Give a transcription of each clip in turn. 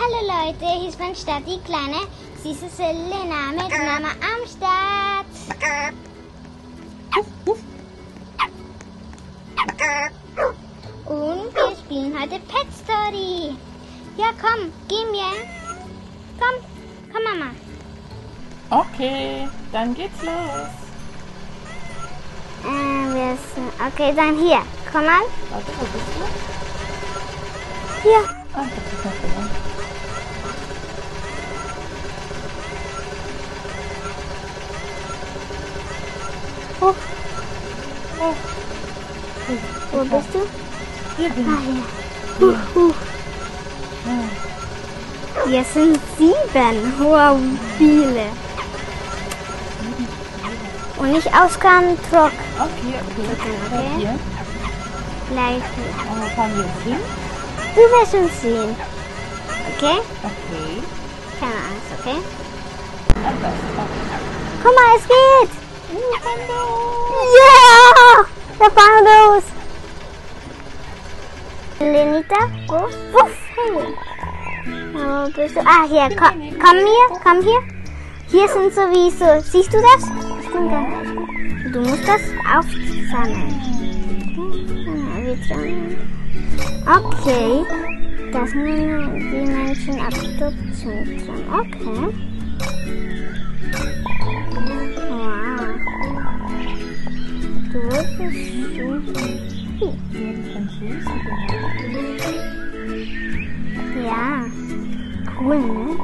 Hallo Leute, hier ist mein Stadt, die kleine süße Selena mit Mama am Start. Und wir spielen heute Pet Story. Ja, komm, gehen wir. Komm, komm Mama. Okay, dann geht's los. Äh, wir sind, okay, dann hier. Komm mal. Warte, wo bist du? Hier. Ah, ich hab dich noch verloren. Hoch. Oh, Wo bist du? hier bin ich. hier. Huch, huch. Ah, Hier sind sieben. Wow, viele. Und ich Ausgaben Druck. Okay, okay. Okay. Hier. Gleich. Und wo fahren wir hin? Du wirst uns sehen. Okay? Okay. Keine Angst, okay? Guck mal, es geht. Uh, hallo. Ja! Der fahren los. Lenita, wo? Wuff. Hey. Wo bist du? Ah, hier. Komm, komm hier. Komm hier. Hier sind sowieso. Siehst du das? Stimmt. Du musst das aufsammeln. Okay. Das sind die Menschen Adoptionszentren. Okay. Wow. Du würdest suchen. Ja. Cool, ne?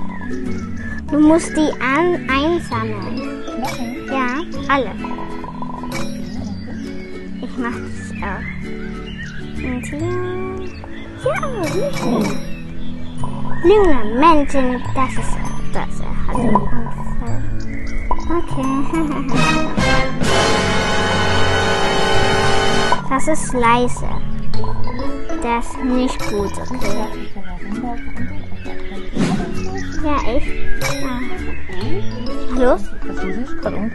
Du musst die an einsammeln. Ja, alle. Ich mach das auch. Und hier. Ja, Lüge. Lüge, Menschen, das ist das. Unfall. Okay. Das ist leise. Das ist nicht gut, okay? Ja, ich. Ah. Hallo? Okay,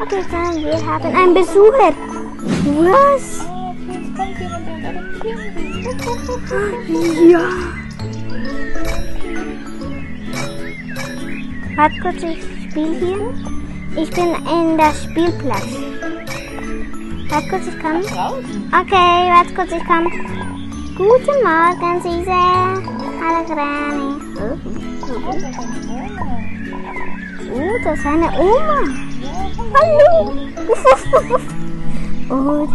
okay. Dann wir haben einen Besucher. Was? Ja. Warte kurz, ich spiele hier. Ich bin in der Spielplatz. Warte kurz, ich komme. Okay, warte kurz, ich komme. Guten Morgen, Süße. Hallo, Granny. Oh, das ist eine Oma. Hallo. Oh,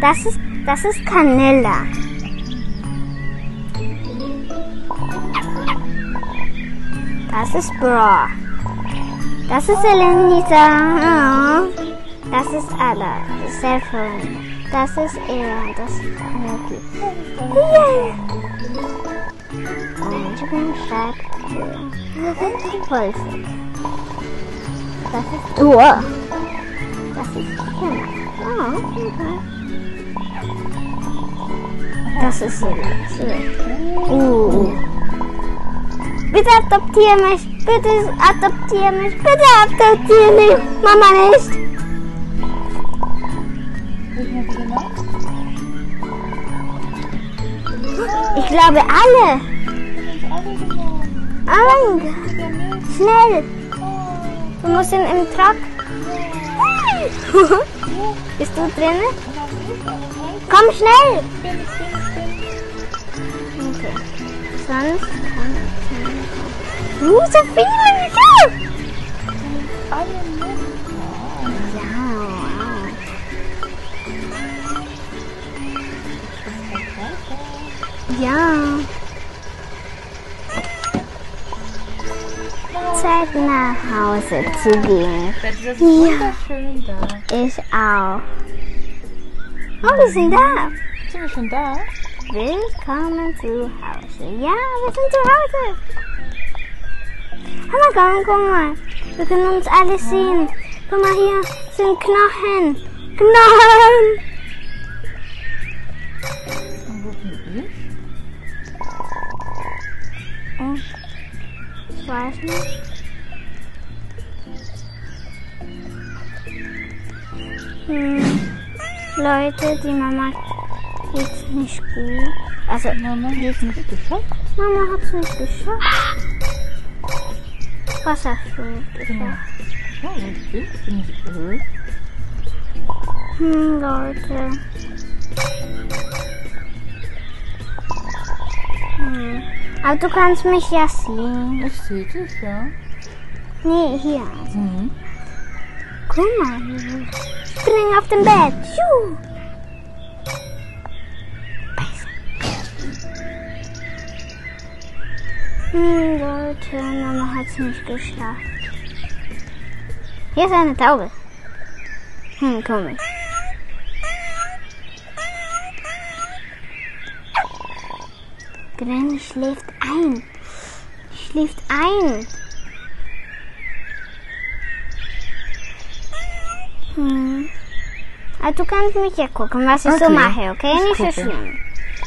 das ist, das ist Canella. Das ist Bra. Das ist Elenita. Ja. Das ist Ada. Sehr schön. Das ist Eva. Das ist Anaki. Yeah. Und ich bin stark. Wolfig. Das ist Uhr. Das ist Kinder. Oh, okay. Das ist Silke. Uh. Bitte adoptiere mich. Bitte adoptiere mich. Bitte adoptiere mich. Mama nicht. Ich glaube alle. Oh mein Gott. Schnell. Du musst in im Truck. Bist du drin? Komm schnell. Okay. Sonst kann Uh, so viele. Ja. Alle mit. Wow. Ja, wow. Ja. Zeit nach Hause zu gehen. Das ist Ja. wunderschön da. Ich auch. Oh, wir sind da. Sind wir schon da? Willkommen zu Hause. Ja, wir sind zu Hause. Hammer, komm, guck mal. Wir können uns alle sehen. Guck mal, hier sind Knochen. Knochen. Und wo bin ich? Oh, ich weiß nicht. Hm. Leute, die Mama geht's nicht gut. Also, Mama hat es nicht geschafft. Mama hat's nicht geschafft. Was hast du nicht Genau. Ja, und willst du nicht blöd? Hm, Leute. Hm. Aber du kannst mich ja sehen. Ich sehe dich, ja. Nee, hier. Mhm. Guck mal. hier. Spring auf dem Bett. Schuh. Hm, Leute, Mama hat's nicht geschafft. Hier ist eine Taube. Hm, komisch. Granny schläft ein. Schläft ein. Hm. Also du kannst mich ja gucken, was ich so Okay. mache, okay? Ich Nicht so schlimm.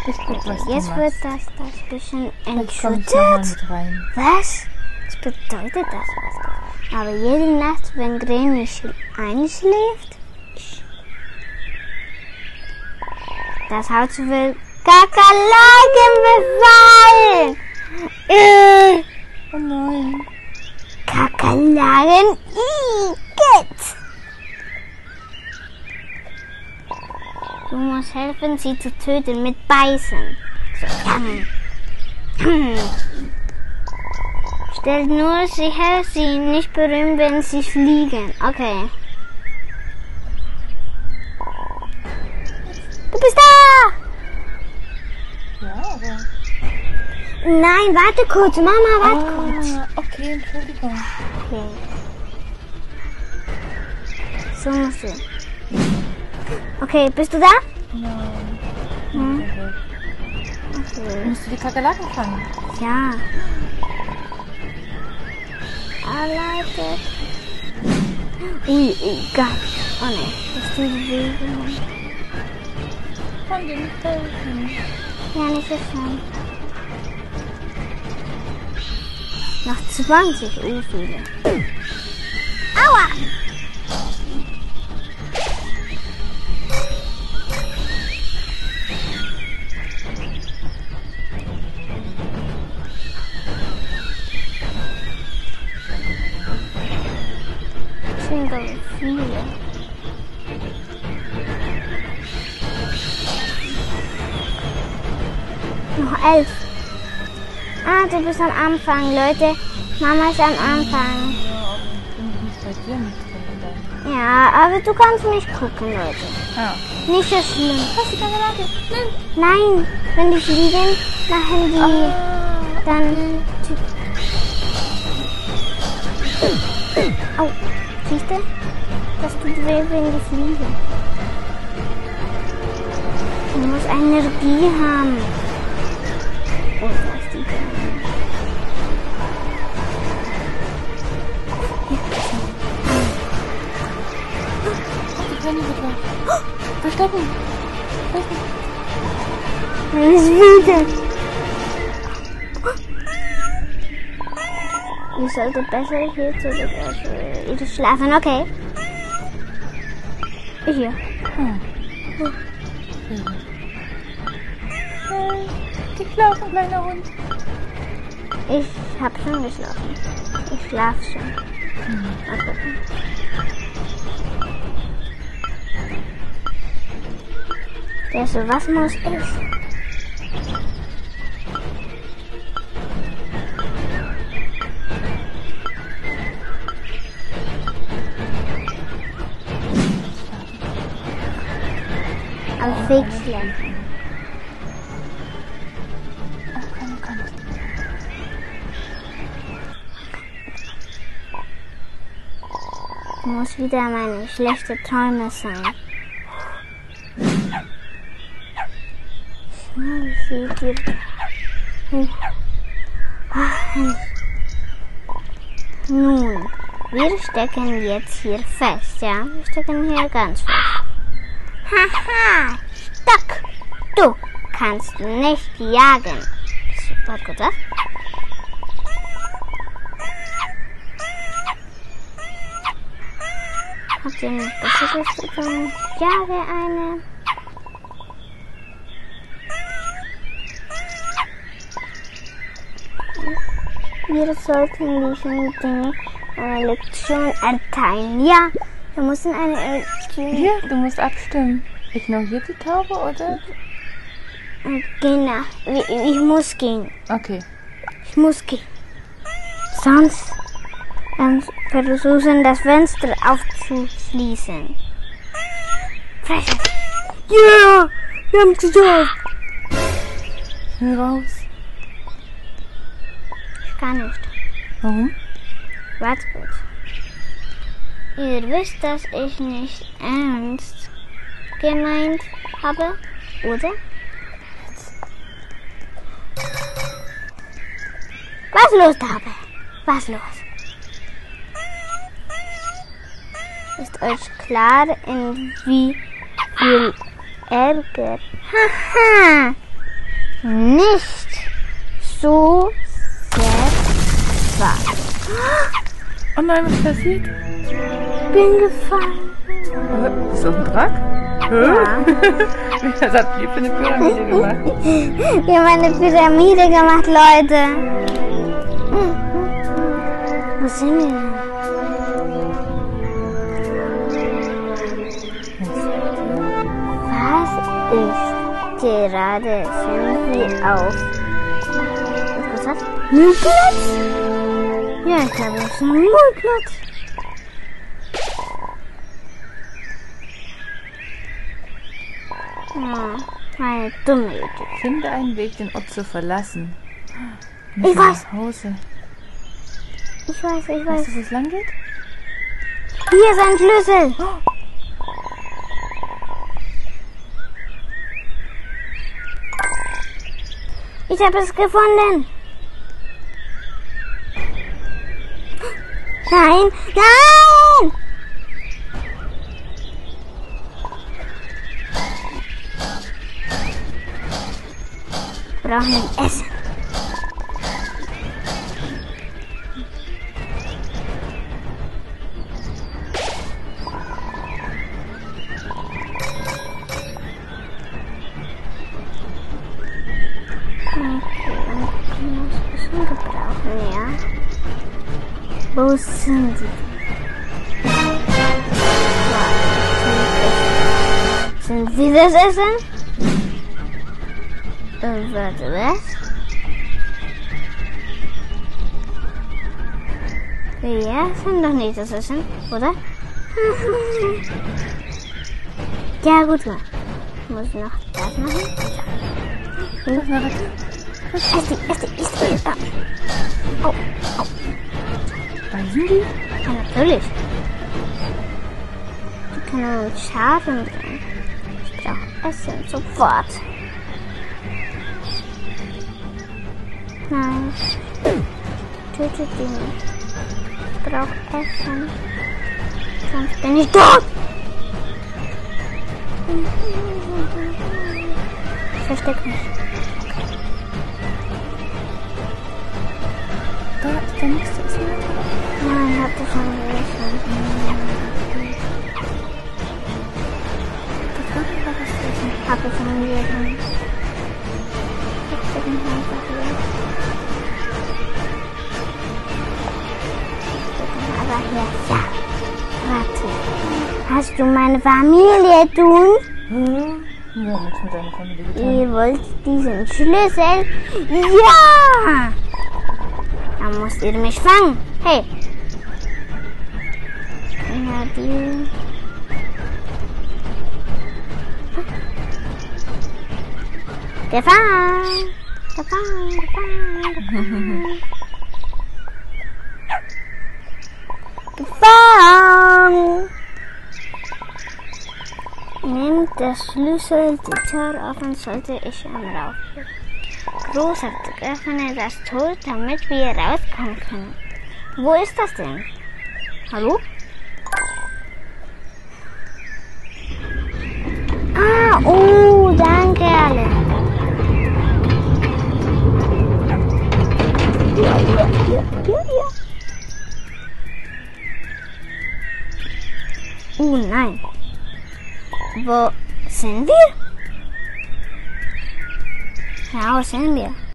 Ich guck, was du Jetzt machst. wird das, das bisschen entschüttet. Was? Was bedeutet das? Was? Aber jede Nacht, wenn Granny schl- einschläft, das Haus will Kakerlaken befallen. Äh, Oh nein. Kakerlaken, Igitt. Du musst helfen, sie zu töten mit Beißen. So, jam. Stell nur sicher, sie nicht berühren, wenn sie fliegen. Okay. Du bist da! Ja, aber... Nein, warte kurz. Mama, warte kurz. Ah, okay, Entschuldigung. Okay. So musst du. Okay, bist du da? Nein. Hm? Okay. Musst du die Kakerlaken fangen? Ja. Erleidet. Ui, egal. Oh ne, das tut weh. Kann dir nicht helfen. Ja, nicht schlimm. Noch 20 Uhr viele. Aua! Elf. Ah, du bist am Anfang, Leute. Mama ist am Anfang. Ja, aber nicht du kannst mich gucken, Leute. Ja. Nicht so schlimm. Was, die Kakerlake? Nein. Nein, wenn die fliegen, machen die Ah, dann... Au, siehst du? Das tut weh, wenn die fliegen. Du musst Energie haben. Oh, da ist die weg. Verstecken. Wieder. Ich sollte besser hier zurück, also hier schlafen, okay? Hier. Hm. Hey, die schlafen, kleiner Hund. Ich hab schon geschlafen. Ich schlaf schon. Mal gucken. Der so, was muss ich? Am Wieder meine schlechte Träume sein. Nun, wir stecken jetzt hier fest, ja? Wir stecken hier ganz fest. Haha, Stock! Du kannst nicht jagen. Warte kurz, Auf dem Beziehungsstufen. Ja, wäre eine. Wir sollten diesen Dingen eine Lektion erteilen. Ja, wir müssen eine Lektion. Ja, du musst abstimmen. Ignoriert die Taube oder? Genau. Ich, ich muss gehen. Okay. Ich muss gehen. Sonst ähm, versuchen, das Fenster aufzuschließen. Ja, wir haben es geschafft. Raus. Ich kann nicht. Warum? Warte kurz. Ihr wisst, dass ich nicht ernst gemeint habe, oder? Was los, Taube? Was los? Ist euch klar, in wie viel Ärger? Haha! Nicht so sehr war. Oh nein, was passiert? Bin gefallen. Äh, Ist das ein Drack? Ja. Was habt ihr für eine Pyramide gemacht? Wir haben eine Pyramide gemacht, Leute. Wo sind wir denn? Ist gerade? Wir auf was ist das? Müllplatz? Ja, ich glaube, das ist ein Müllplatz. Ja, eine dumme Idee. Finde einen Weg, den Ort zu verlassen. Ich Nicht weiß. Hause. Ich weiß, ich weiß. Weißt du, wo es lang geht? Hier ist ein Schlüssel. Ich habe es gefunden. Nein, nein! Wir brauchen Essen. Essen sie das Essen? Äh, warte, was? Ja, sind doch nicht das Essen, oder? ja, gut gemacht. Muss ich noch das machen? Das ist eine Ratte. Ess die, ess die, ess die. Oh, Beißen die? ja, natürlich. Die können uns schaden bringen. Essen sofort. Nein. Tötet die nicht. Ich brauche Essen. Sonst bin ich tot. Versteck mich. Da ist der nächste. Nein, ich hab das schon gelesen. Essen. Hab ich schon gelesen. Versteck mich einfach hier. Aber hier. Ja. Warte. Hast du meine Familie tun? Hm? Ja, nichts mit deiner Familie getan. Ihr wollt diesen Schlüssel? Ja! Dann müsst ihr mich fangen. Hey. Ja, die. Gefahren! Gefahren, gefahren, gefahren. Gefahren! Nimmt der Schlüssel die Tür offen, sollte ich am Rauch. Großartig, öffne das Tor, damit wir rauskommen können. Wo ist das denn? Hallo? Ah, oh, Ja, ja, ja, ja, ja. Oh nein. Wo sind wir? Ja, wo sind wir?